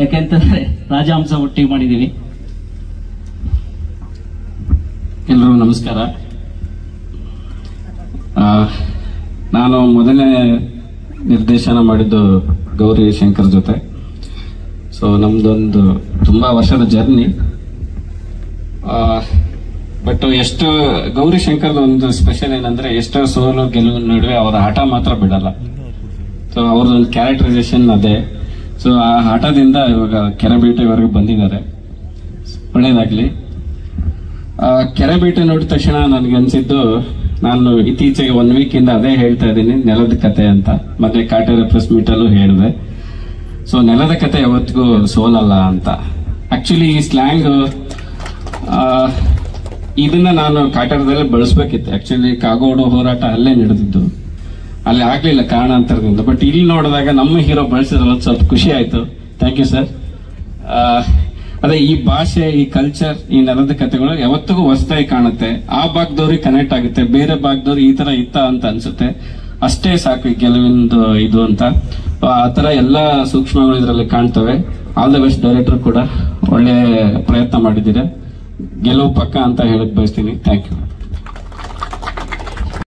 ಯಾಕೆಂತಂದ್ರೆ ರಾಜಹಂಸ ಒಟ್ಟಿಗೆ ಮಾಡಿದೀವಿ ಎಲ್ಲರೂ ನಮಸ್ಕಾರ. ನಾನು ಮೊದಲನೇ ನಿರ್ದೇಶನ ಮಾಡಿದ್ದು ಗೌರಿ ಶಂಕರ್ ಜೊತೆ. ಸೊ ನಮ್ದೊಂದು ತುಂಬಾ ವರ್ಷದ ಜರ್ನಿ. ಬಟ್ ಎಷ್ಟು ಗೌರಿ ಶಂಕರ್ದ ಒಂದು ಸ್ಪೆಷಲ್ ಏನಂದ್ರೆ ಎಷ್ಟೋ ಸೋಲು ಗೆಲುವು ನಡುವೆ ಅವರ ಹಠ ಮಾತ್ರ ಬಿಡಲ್ಲ. ಸೊ ಅವ್ರದ್ದೊಂದು ಕ್ಯಾರೆಕ್ಟರೈಸೇಷನ್ ಅದೇ. ಸೊ ಆ ಆಟದಿಂದ ಇವಾಗ ಕೆರೆಬೇಟೆವರೆಗೂ ಬಂದಿದ್ದಾರೆ. ಒಳ್ಳೇದಾಗ್ಲಿ. ಆ, ಕೆರೆಬೇಟೆ ನೋಡಿದ ತಕ್ಷಣ ನನಗೆ ಅನ್ಸಿದ್ದು ನಾನು ಇತ್ತೀಚೆಗೆ ಒನ್ ವೀಕ್ ಇಂದ ಅದೇ ಹೇಳ್ತಾ ಇದ್ದೀನಿ ನೆಲದ ಕತೆ ಅಂತ. ಮತ್ತೆ ಕಾಟೇರ ಪ್ರೆಸ್ ಮೀಟ್ ಅಲ್ಲೂ ಹೇಳಿದೆ. ಸೊ ನೆಲದ ಕತೆ ಯಾವತ್ತಿಗೂ ಸೋಲಲ್ಲ ಅಂತ. ಆಕ್ಚುಲಿ ಈ ಸ್ಲ್ಯಾಂಗ್ ಇದನ್ನ ನಾನು ಕಾಟೇರದಲ್ಲೇ ಬಳಸ್ಬೇಕಿತ್ತು. ಆಕ್ಚುಲಿ ಕಾಗೋಡು ಹೋರಾಟ ಅಲ್ಲೇ ನಡೆದಿದ್ದು. ಅಲ್ಲಿ ಆಗ್ಲಿಲ್ಲ ಕಾರಣಾಂತರದಿಂದ. ಬಟ್ ಇಲ್ಲಿ ನೋಡಿದಾಗ ನಮ್ಮ ಹೀರೋ ಬಳಸಿದ್ರಲ್ಲ ಸ್ವಲ್ಪ ಖುಷಿ ಆಯ್ತು. ಥ್ಯಾಂಕ್ ಯು ಸರ್ ಅದೇ ಈ ಭಾಷೆ, ಈ ಕಲ್ಚರ್ ಈ ನೆಲದ ಕಥೆಗಳು ಯಾವತ್ತಿಗೂ ಹೊಸದಾಗಿ ಕಾಣುತ್ತೆ. ಆ ಭಾಗದವ್ರಿಗೆ ಕನೆಕ್ಟ್ ಆಗುತ್ತೆ. ಬೇರೆ ಭಾಗದವ್ರು ಈ ತರ ಇತ್ತ ಅಂತ ಅನ್ಸುತ್ತೆ. ಅಷ್ಟೇ ಸಾಕು ಈ ಗೆಲುವಿಂದು ಇದು ಅಂತ. ಆ ತರ ಎಲ್ಲಾ ಸೂಕ್ಷ್ಮಗಳು ಇದರಲ್ಲಿ ಕಾಣ್ತವೆ. ಆಲ್ ದ ಬೆಸ್ಟ್ ಡೈರೆಕ್ಟರ್ ಕೂಡ. ಒಳ್ಳೆ ಪ್ರಯತ್ನ ಮಾಡಿದ್ದೀರಾ. ಗೆಲುವು ಪಕ್ಕ ಅಂತ ಹೇಳಕ್ ಬಯಸ್ತೀನಿ. Thank you